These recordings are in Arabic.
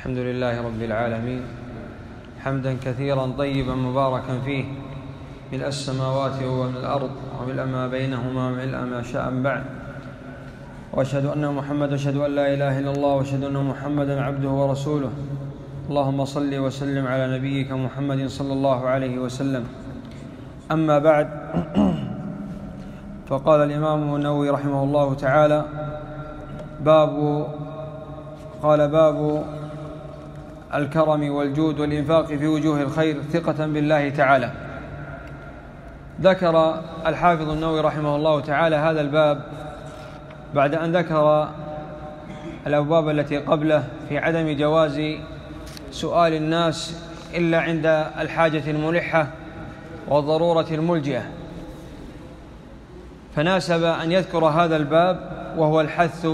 الحمد لله رب العالمين حمدا كثيرا طيبا مباركا فيه ملء السماوات وملء الأرض وملء ما بينهما وملء ما شاء بعد. وأشهد أن محمدا أشهد أن لا إله إلا الله وأشهد أن محمدا عبده ورسوله. اللهم صل وسلم على نبيك محمد صلى الله عليه وسلم. أما بعد فقال الإمام النووي رحمه الله تعالى باب قال باب الكرم والجود والإنفاق في وجوه الخير ثقة بالله تعالى. ذكر الحافظ النووي رحمه الله تعالى هذا الباب بعد أن ذكر الأبواب التي قبله في عدم جواز سؤال الناس إلا عند الحاجة الملحة والضرورة الملجئة. فناسب أن يذكر هذا الباب وهو الحث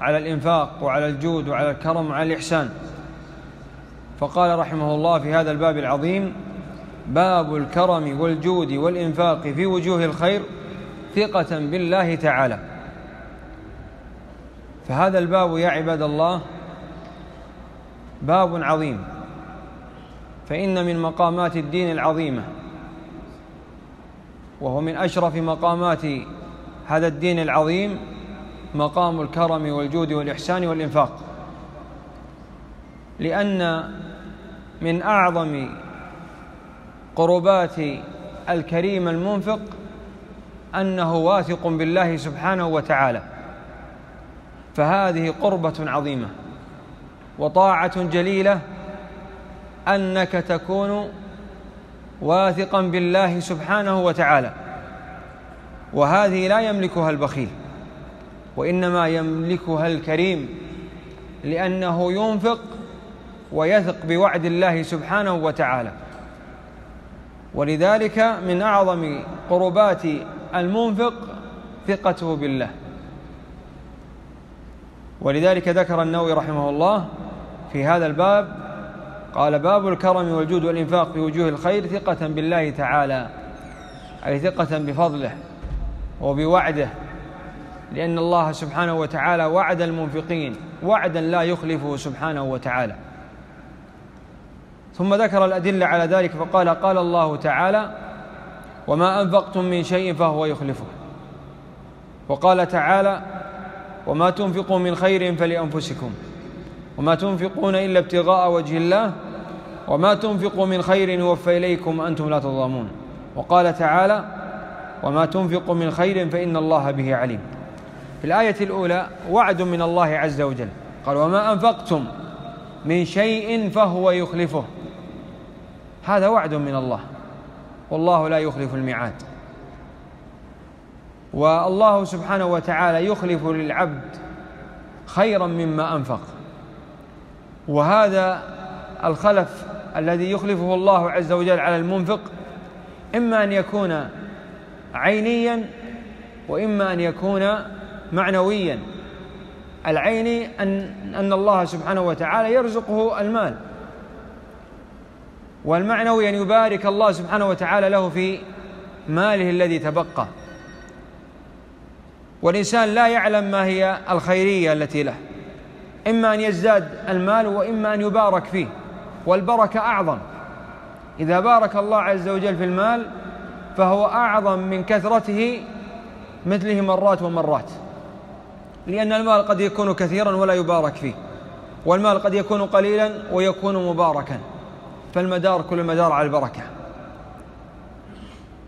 على الإنفاق وعلى الجود وعلى الكرم وعلى الإحسان. فقال رحمه الله في هذا الباب العظيم باب الكرم والجود والإنفاق في وجوه الخير ثقة بالله تعالى. فهذا الباب يا عباد الله باب عظيم. فإن من مقامات الدين العظيمة وهو من أشرف مقامات هذا الدين العظيم مقام الكرم والجود والإحسان والإنفاق. لأن من أعظم قربات الكريم المنفق أنه واثق بالله سبحانه وتعالى. فهذه قربة عظيمة وطاعة جليلة أنك تكون واثقا بالله سبحانه وتعالى. وهذه لا يملكها البخيل وإنما يملكها الكريم لأنه ينفق ويثق بوعد الله سبحانه وتعالى. ولذلك من أعظم قربات المنفق ثقته بالله. ولذلك ذكر النووي رحمه الله في هذا الباب قال باب الكرم والجود والإنفاق في وجوه الخير ثقة بالله تعالى أي ثقة بفضله وبوعده لأن الله سبحانه وتعالى وعد المنفقين وعدا لا يخلفه سبحانه وتعالى. ثم ذكر الأدلة على ذلك فقال قال الله تعالى وما أنفقتم من شيء فهو يخلفه. وقال تعالى وما تنفقوا من خير فلأنفسكم وما تنفقون إلا ابتغاء وجه الله وما تنفقوا من خير يوفى إليكم أنتم لا تظلمون. وقال تعالى وما تنفقوا من خير فإن الله به عليم. في الآية الأولى وعد من الله عز وجل. قال وما أنفقتم من شيء فهو يخلفه. هذا وعد من الله. والله لا يخلف الميعاد. والله سبحانه وتعالى يخلف للعبد خيرا مما أنفق. وهذا الخلف الذي يخلفه الله عز وجل على المنفق إما أن يكون عينيا وإما أن يكون معنويا. العيني أن أن الله سبحانه وتعالى يرزقه المال. والمعنوي أن يبارك الله سبحانه وتعالى له في ماله الذي تبقى. والإنسان لا يعلم ما هي الخيرية التي له إما أن يزداد المال وإما أن يبارك فيه والبركة أعظم. إذا بارك الله عز وجل في المال فهو أعظم من كثرته مثله مرات ومرات. لأن المال قد يكون كثيرا ولا يبارك فيه والمال قد يكون قليلا ويكون مباركا. فالمدار كل المدار على البركة.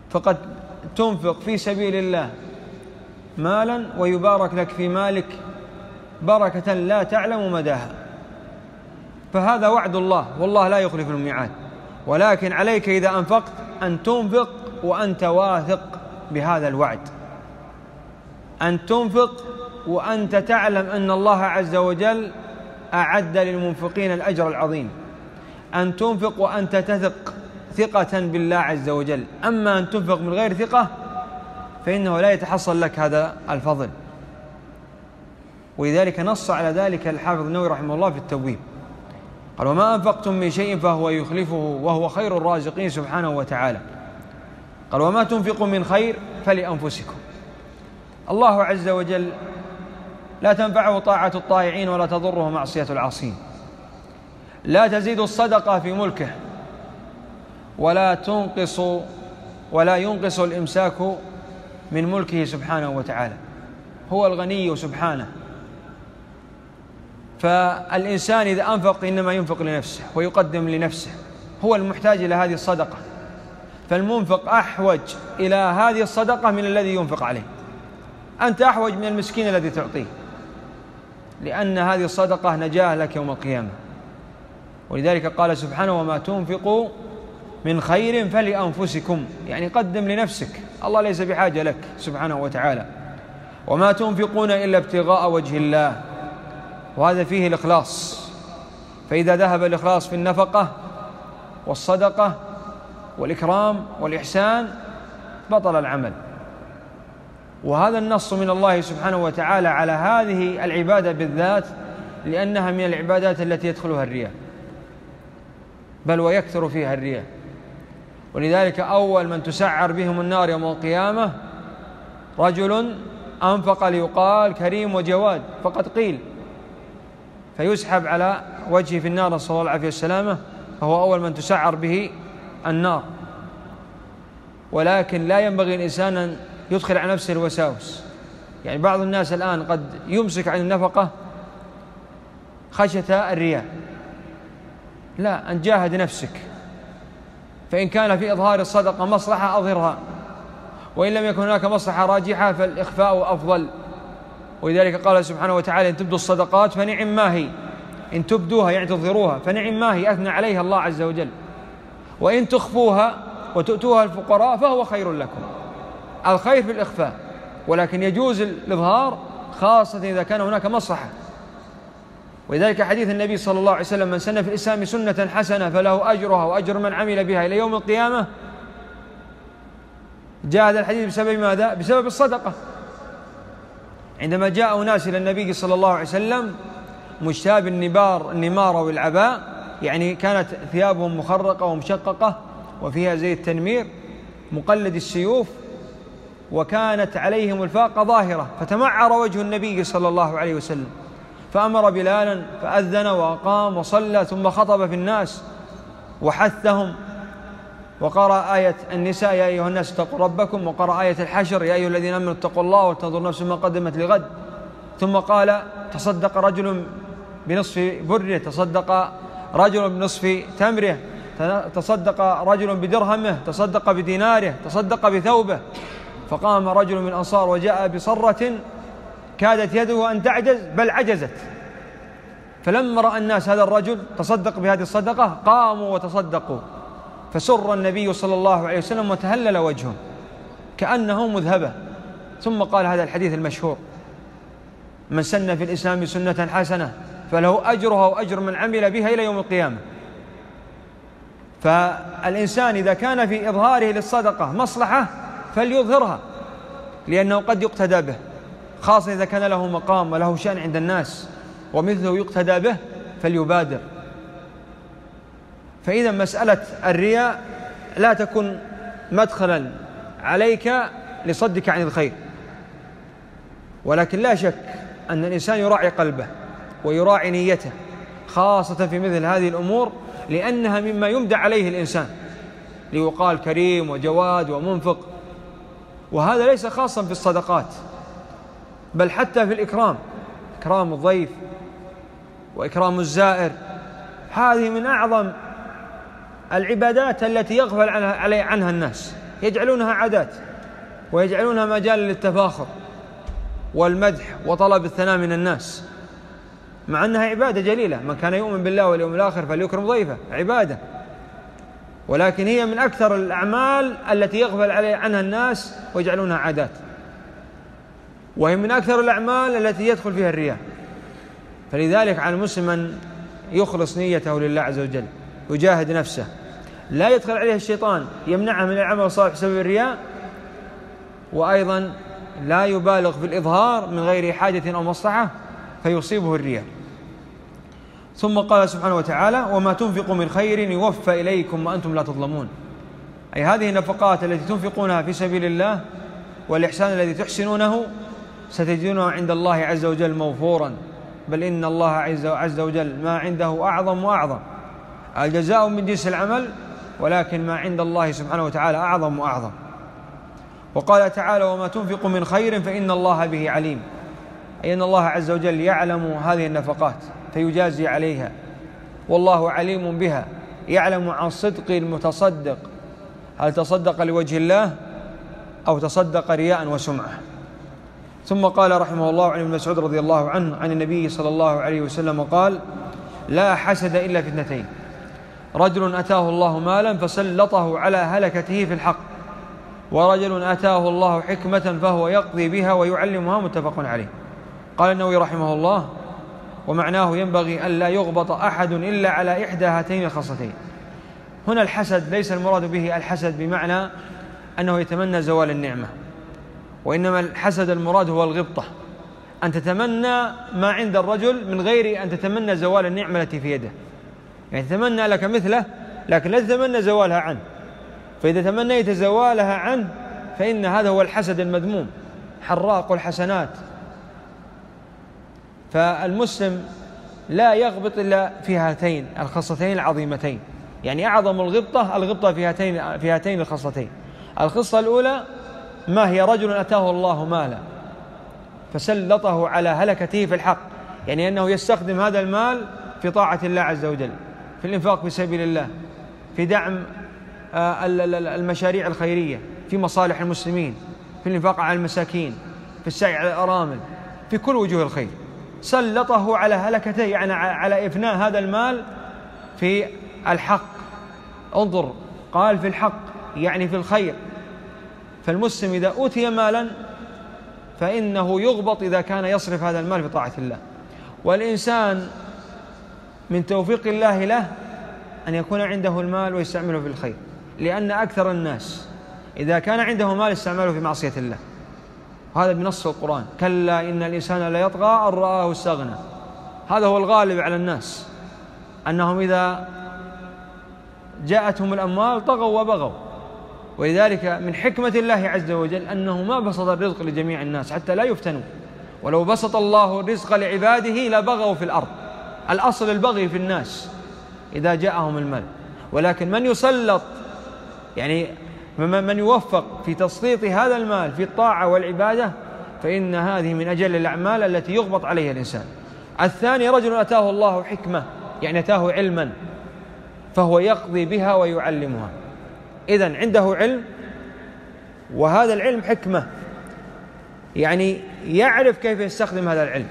فقد تنفق في سبيل الله مالا ويبارك لك في مالك بركة لا تعلم مداها. فهذا وعد الله والله لا يخلف الميعاد. ولكن عليك إذا أنفقت أن تنفق وأنت واثق بهذا الوعد. أن تنفق وأنت تعلم أن الله عز وجل أعد للمنفقين الأجر العظيم. أن تنفق وأنت تثق ثقة بالله عز وجل. أما أن تنفق من غير ثقة فإنه لا يتحصل لك هذا الفضل. ولذلك نص على ذلك الحافظ النووي رحمه الله في التبويب. قال وما أنفقتم من شيء فهو يخلفه وهو خير الرازقين سبحانه وتعالى. قال وما تنفقوا من خير فلأنفسكم. الله عز وجل لا تنفعه طاعة الطائعين ولا تضره معصية العاصين. لا تزيد الصدقة في ملكه ولا تنقص ولا ينقص الإمساك من ملكه سبحانه وتعالى. هو الغني سبحانه. فالإنسان إذا أنفق إنما ينفق لنفسه ويقدم لنفسه هو المحتاج إلى هذه الصدقة. فالمنفق أحوج إلى هذه الصدقة من الذي ينفق عليه. أنت أحوج من المسكين الذي تعطيه. لأن هذه الصدقة نجاة لك يوم القيامة. ولذلك قال سبحانه وما تنفقوا من خير فلأنفسكم. يعني قدم لنفسك. الله ليس بحاجة لك سبحانه وتعالى. وما تنفقون إلا ابتغاء وجه الله. وهذا فيه الإخلاص. فإذا ذهب الإخلاص في النفقة والصدقة والإكرام والإحسان بطل العمل. وهذا النص من الله سبحانه وتعالى على هذه العبادة بالذات لأنها من العبادات التي يدخلها الرياء. بل ويكثر فيها الرياء ولذلك أول من تسعر بهم النار يوم القيامة رجل أنفق ليقال كريم وجواد فقد قيل. فيسحب على وجهه في النار نسأل الله العافية والسلامة فهو أول من تسعر به النار. ولكن لا ينبغي الإنسان أن يدخل على نفسه الوساوس. يعني بعض الناس الآن قد يمسك عن النفقة خشية الرياء لا أن جاهد نفسك. فإن كان في إظهار الصدقة مصلحة أظهرها. وإن لم يكن هناك مصلحة راجحة فالإخفاء أفضل. ولذلك قال سبحانه وتعالى إن تبدوا الصدقات فنعم ما هي. إن تبدوها يعني تظهروها فنعم ما هي أثنى عليها الله عز وجل. وإن تخفوها وتؤتوها الفقراء فهو خير لكم. الخير في الإخفاء. ولكن يجوز الإظهار خاصة إذا كان هناك مصلحة. ولذلك حديث النبي صلى الله عليه وسلم من سن في الإسلام سنة حسنة فله أجرها وأجر من عمل بها إلى يوم القيامة. جاء هذا الحديث بسبب ماذا؟ بسبب الصدقة. عندما جاء أناس إلى النبي صلى الله عليه وسلم مجتاب النبار النمار والعباء يعني كانت ثيابهم مخرقة ومشققة وفيها زي التنمير مقلد السيوف وكانت عليهم الفاقة ظاهرة فتمعر وجه النبي صلى الله عليه وسلم. فأمر بلالا فأذن وأقام وصلى ثم خطب في الناس وحثهم وقرأ آية النساء يا أيها الناس اتقوا ربكم وقرأ آية الحشر يا أيها الذين آمنوا اتقوا الله ولتنظر نفس ما قدمت لغد. ثم قال تصدق رجل بنصف بره تصدق رجل بنصف تمره تصدق رجل بدرهمه تصدق بديناره تصدق بثوبه. فقام رجل من الأنصار وجاء بصرة كادت يده أن تعجز بل عجزت. فلما رأى الناس هذا الرجل تصدق بهذه الصدقة قاموا وتصدقوا. فسر النبي صلى الله عليه وسلم وتهلل وجهه كأنه مذهبة. ثم قال هذا الحديث المشهور من سن في الإسلام سنة حسنة فله أجرها وأجر من عمل بها إلى يوم القيامة. فالإنسان إذا كان في إظهاره للصدقة مصلحة فليظهرها لأنه قد يقتدى به. خاصة إذا كان له مقام وله شأن عند الناس ومثله يقتدى به فليبادر. فإذا مسألة الرياء لا تكن مدخلا عليك لصدك عن الخير. ولكن لا شك أن الإنسان يراعي قلبه ويراعي نيته خاصة في مثل هذه الأمور لأنها مما يمدع عليه الإنسان ليقال كريم وجواد ومنفق. وهذا ليس خاصا في الصدقات. بل حتى في الإكرام. إكرام الضيف وإكرام الزائر. هذه من أعظم العبادات التي يغفل عنها, عنها الناس. يجعلونها عادات ويجعلونها مجال للتفاخر والمدح وطلب الثناء من الناس. مع أنها عبادة جليلة. من كان يؤمن بالله واليوم الآخر فليكرم ضيفه. عبادة. ولكن هي من أكثر الأعمال التي يغفل عنها الناس ويجعلونها عادات. وهي من أكثر الأعمال التي يدخل فيها الرياء فلذلك على المسلم أن يخلص نيته لله عز وجل يجاهد نفسه. لا يدخل عليه الشيطان يمنعه من العمل الصالح بسبب الرياء. وأيضا لا يبالغ في الإظهار من غير حاجة أو مصلحة فيصيبه الرياء. ثم قال سبحانه وتعالى وما تنفقوا من خير يوفى إليكم وأنتم لا تظلمون. أي هذه النفقات التي تنفقونها في سبيل الله والإحسان الذي تحسنونه ستجدونه عند الله عز وجل موفورا. بل إن الله عز وجل ما عنده أعظم وأعظم. الجزاء من جنس العمل ولكن ما عند الله سبحانه وتعالى أعظم وأعظم. وقال تعالى وما تنفق من خير فإن الله به عليم. أي أن الله عز وجل يعلم هذه النفقات فيجازي عليها. والله عليم بها يعلم عن صدق المتصدق هل تصدق لوجه الله أو تصدق رياء وسمعة؟ ثم قال رحمه الله عن ابن مسعود رضي الله عنه عن النبي صلى الله عليه وسلم قال لا حسد إلا في اثنتين رجل أتاه الله مالا فسلطه على هلكته في الحق ورجل أتاه الله حكمة فهو يقضي بها ويعلمها متفق عليه. قال النووي رحمه الله ومعناه ينبغي أن لا يغبط أحد إلا على إحدى هاتين الخصتين هنا الحسد ليس المراد به الحسد بمعنى أنه يتمنى زوال النعمة. وإنما الحسد المراد هو الغبطة. أن تتمنى ما عند الرجل من غير أن تتمنى زوال النعمة التي في يده. يعني تتمنى لك مثله لكن لا تتمنى زوالها عنه. فإذا تمنيت زوالها عنه فإن هذا هو الحسد المذموم حراق الحسنات. فالمسلم لا يغبط إلا في هاتين الخصتين العظيمتين. يعني أعظم الغبطة الغبطة في هاتين في هاتين الخصلتين الخصة الأولى ما هي رجل أتاه الله مالا فسلطه على هلكته في الحق يعني أنه يستخدم هذا المال في طاعة الله عز وجل في الإنفاق في سبيل الله في دعم آه، المشاريع الخيرية في مصالح المسلمين في الإنفاق على المساكين في السعي على الأرامل في كل وجوه الخير. سلطه على هلكته يعني على إفناء هذا المال في الحق. انظر قال في الحق يعني في الخير. فالمسلم إذا أوتي مالا فإنه يغبط إذا كان يصرف هذا المال في طاعة الله. والإنسان من توفيق الله له أن يكون عنده المال ويستعمله في الخير لأن أكثر الناس إذا كان عنده مال استعمله في معصية الله. وهذا بنص القرآن. كلا إن الإنسان ليطغى أن رآه استغنى هذا هو الغالب على الناس. أنهم إذا جاءتهم الأموال طغوا وبغوا. ولذلك من حكمة الله عز وجل أنه ما بسط الرزق لجميع الناس حتى لا يفتنوا. ولو بسط الله الرزق لعباده لبغوا في الأرض. الأصل البغي في الناس إذا جاءهم المال. ولكن من يسلط يعني من يوفق في تسليط هذا المال في الطاعة والعبادة فإن هذه من أجل الأعمال التي يغبط عليها الإنسان. الثاني رجل أتاه الله حكمة يعني أتاه علما فهو يقضي بها ويعلمها. إذن عنده علم وهذا العلم حكمة. يعني يعرف كيف يستخدم هذا العلم.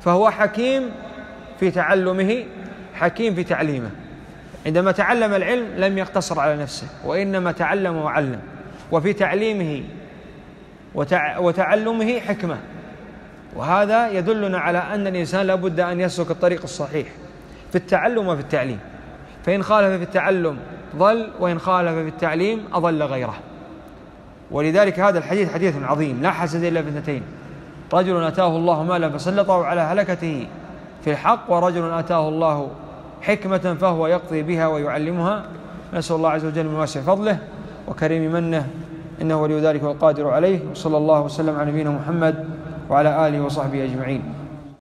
فهو حكيم في تعلمه حكيم في تعليمه. عندما تعلم العلم لم يقتصر على نفسه وإنما تعلم وعلم. وفي تعليمه وتعلمه حكمة. وهذا يدلنا على أن الإنسان لابد أن يسلك الطريق الصحيح في التعلم وفي التعليم. فإن خالف في التعلم ضل وإن خالف في التعليم أضل غيره. ولذلك هذا الحديث حديث عظيم لا حسد إلا باثنتين. رجل أتاه الله مالا فسلطه على هلكته في الحق ورجل آتاه الله حكمة فهو يقضي بها ويعلمها. نسأل الله عز وجل من واسع فضله وكريم منه إنه ولي ذلك والقادر عليه وصلى الله وسلم على نبينا محمد وعلى آله وصحبه أجمعين.